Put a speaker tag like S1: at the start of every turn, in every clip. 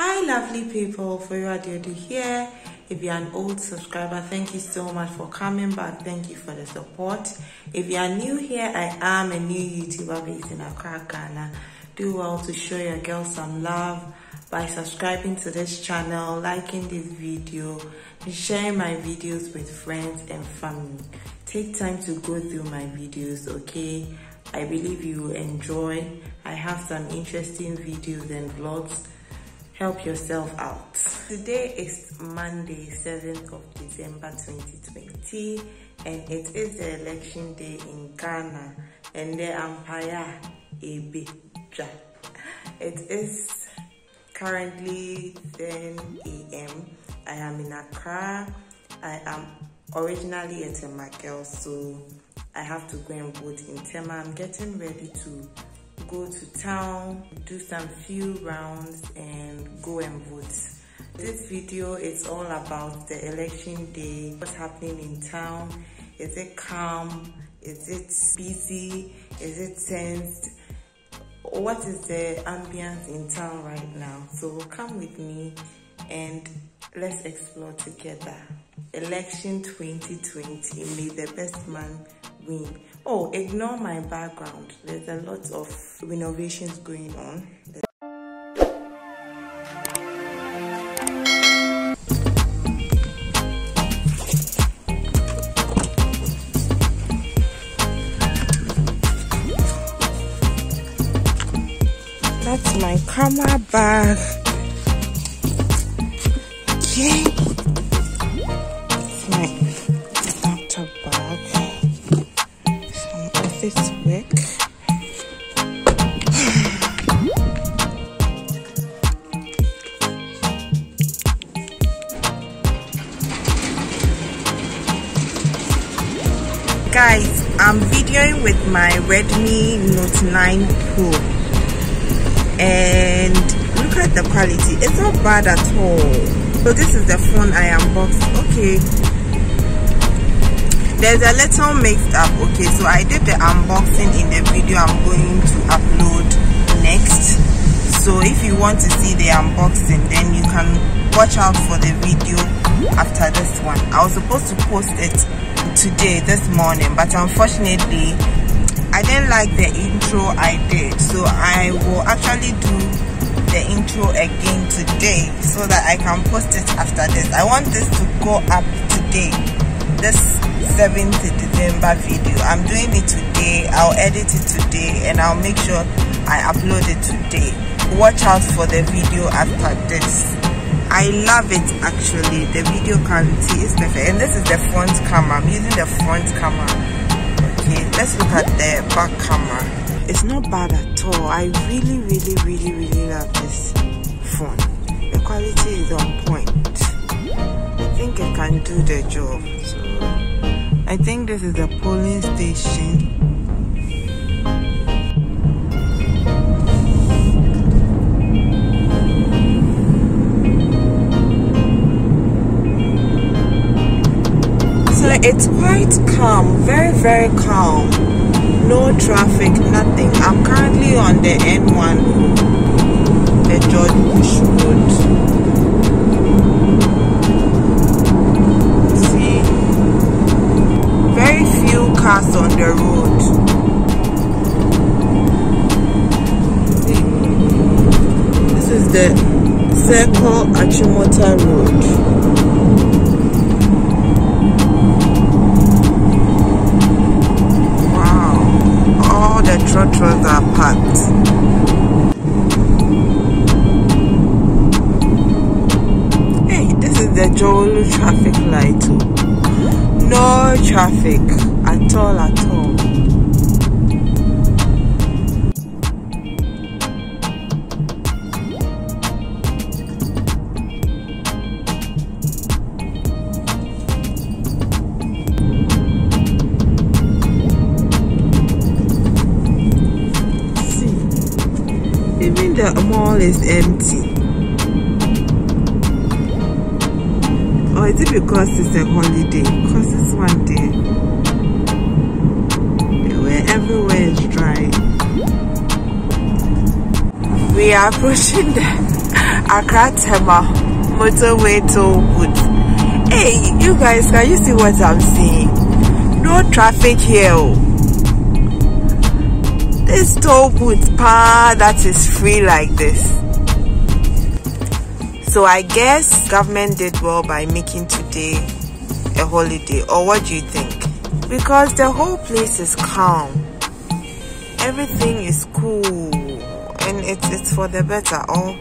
S1: Hi, lovely people. Oforiwaa Duodu here. If you're an old subscriber, thank you so much for coming back. Thank you for the support. If you are new here, I am a new YouTuber based in Accra, Ghana. Do well to show your girl some love by subscribing to this channel, liking this video, and sharing my videos with friends and family. Take time to go through my videos, okay? I believe you enjoy. I have some interesting videos and vlogs help yourself out. Today is Monday, 7th of December 2020 and it is the election day in Ghana and the Empire Ebija. It is currently 10 a.m. I am in Accra. I am originally a Tema girl so I have to go and vote in Tema. I'm getting ready to go to town, do some few rounds and go and vote. This video is all about the election day, what's happening in town, is it calm, is it busy, is it tensed, what is the ambience in town right now. So come with me and let's explore together. Election 2020, may the best man win. Oh, ignore my background. There's a lot of renovations going on. That's my camera bag. I'm videoing with my Redmi Note 9 Pro and look at the quality. It's not bad at all. So this is the phone I unboxed. Okay, there's a little mixed up okay so i did the unboxing in the video i'm going to upload next so if you want to see the unboxing then you can watch out for the video after this one i was supposed to post it today this morning but unfortunately i didn't like the intro i did so i will actually do the intro again today so that i can post it after this i want this to go up today this 7th December video. I'm doing it today. I'll edit it today and I'll make sure I upload it today. Watch out for the video after this. I love it actually. The video quality is perfect. And this is the front camera. I'm using the front camera. Okay, let's look at the back camera. It's not bad at all. I really, really, really, really love this phone. The quality is on point. I think it can do the job. So I think this is the polling station. It's quite calm, very, very calm. No traffic, nothing. I'm currently on the N1, the George Bush Road. See, very few cars on the road. This is the Circle Achimota Road. The Jolu traffic light. Oh. No traffic at all at all See, even the mall is empty is it because it's a um, holiday because it's one day everywhere is dry we are approaching the
S2: Accra Tema motorway toll booth. Hey, you guys, can you see what I'm seeing? No traffic here. Oh. This toll booth pa that is free like this. So I guess government did well by making today a holiday. Or what do you think? Because the whole place is calm. Everything is cool. And it's, it's for the better. Or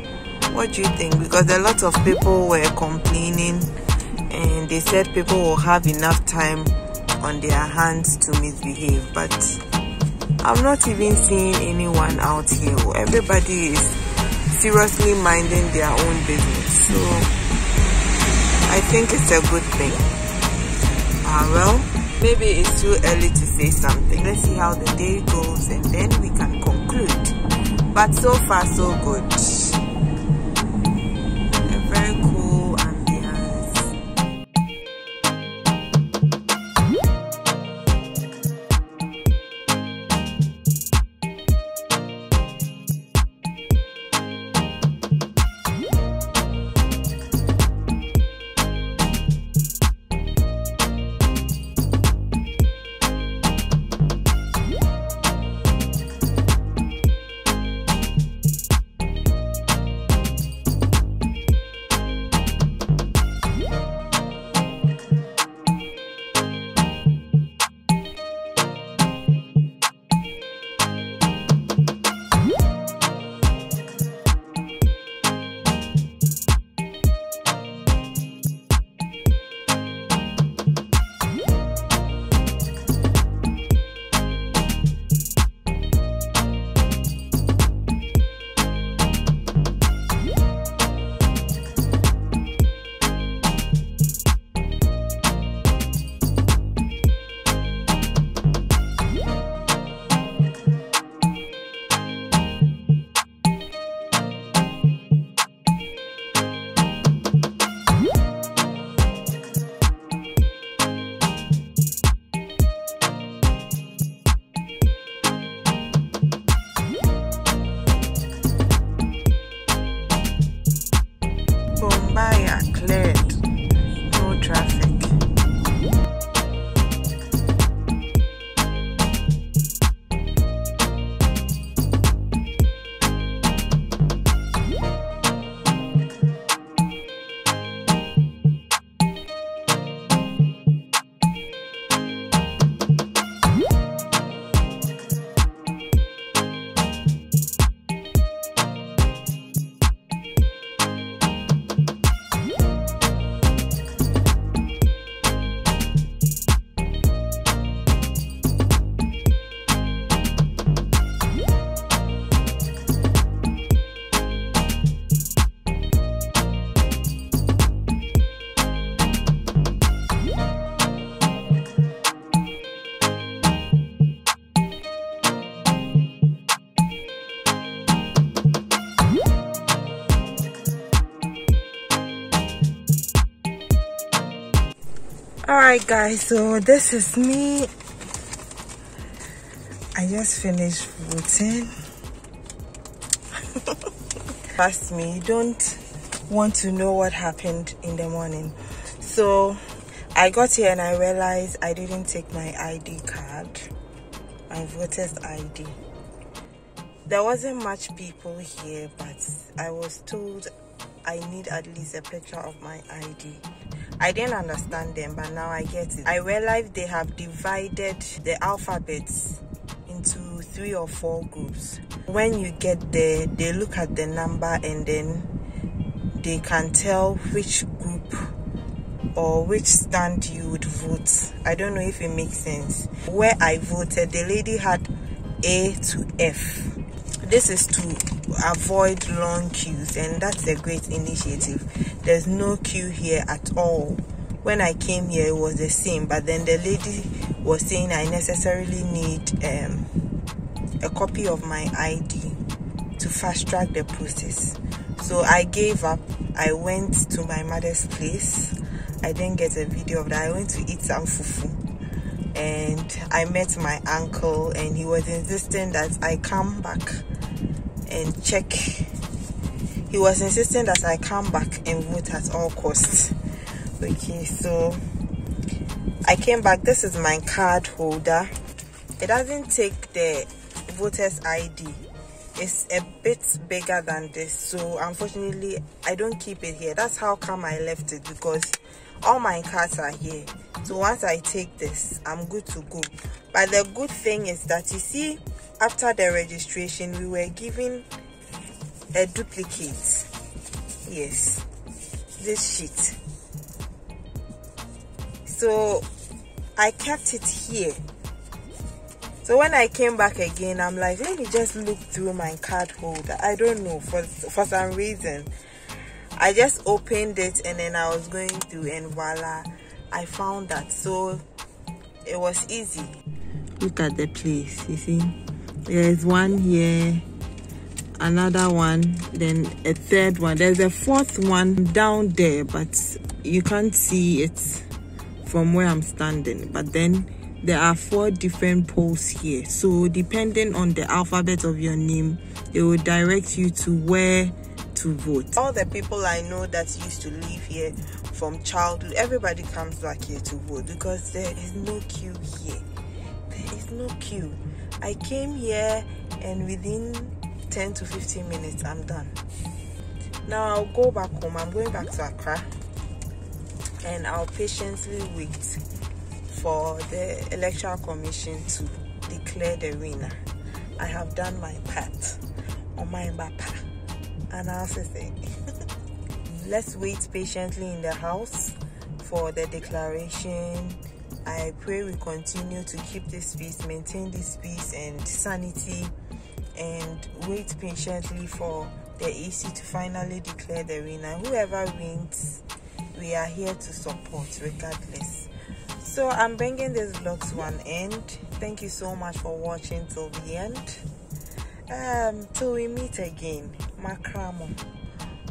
S2: what do you think? Because a lot of people were complaining and they said people will have enough time on their hands to misbehave. But I'm not even seeing anyone out here. Everybody is seriously minding their own business. So I think it's a good thing. Uh, well, maybe it's too early to say something. Let's see how the day goes and then we can conclude. But so far so good. Alright guys, so this is me. I just finished voting. Trust me, you don't want to know what happened in the morning. So I got here and I realized I didn't take my ID card, my voter's ID. There wasn't much people here, but I was told I need at least a picture of my ID. I didn't understand them, but now I get it. I realized they have divided the alphabets into three or four groups. When you get there, they look at the number and then they can tell which group or which stand you would vote. I don't know if it makes sense. Where I voted, the lady had A to F. This is to avoid long queues and that's a great initiative. There's no queue here at all. When i came here it was the same but then the lady was saying i necessarily need um, a copy of my id to fast track the process. So i gave up. I went to my mother's place. I didn't get a video of that. I went to eat some fufu and i met my uncle and he was insisting that i come back and check he was insisting that I come back and vote at all costs. Okay, so I came back. This is my card holder. It doesn't take the voter's ID. It's a bit bigger than this, so unfortunately, I don't keep it here. That's how come I left it because all my cards are here. So once I take this, I'm good to go. But the good thing is that you see, after the registration, we were given a duplicate. Yes. This sheet. So i kept it here. So when i came back again i'm like let me just look through my card holder. I don't know for for some reason. I just opened it and then i was going through and voila i found that. So it was easy.
S1: Look at the place you see there's one here another one then a third one. There's a fourth one down there but you can't see it from where i'm standing. But then there are four different poles here. So depending on the alphabet of your name it will direct you to where to vote.
S2: All the people i know that used to live here from childhood everybody comes back here to vote because there is no queue here. There is no queue i came here and within 10 to 15 minutes i'm done. Now i'll go back home. I'm going back to accra. And i'll patiently wait for the electoral commission to declare the winner. I have done my part. On my mapa and i'll say let's wait patiently in the house for the declaration i pray we continue to keep this peace maintain this peace and sanity and wait patiently for the EC to finally declare the winner. Whoever wins, we are here to support regardless. So I'm bringing this vlog to an end. Thank you so much for watching till the end. Um, till we meet again, Makramo.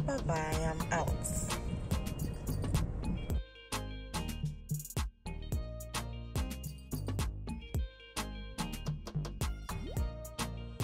S2: Bye bye. I'm out.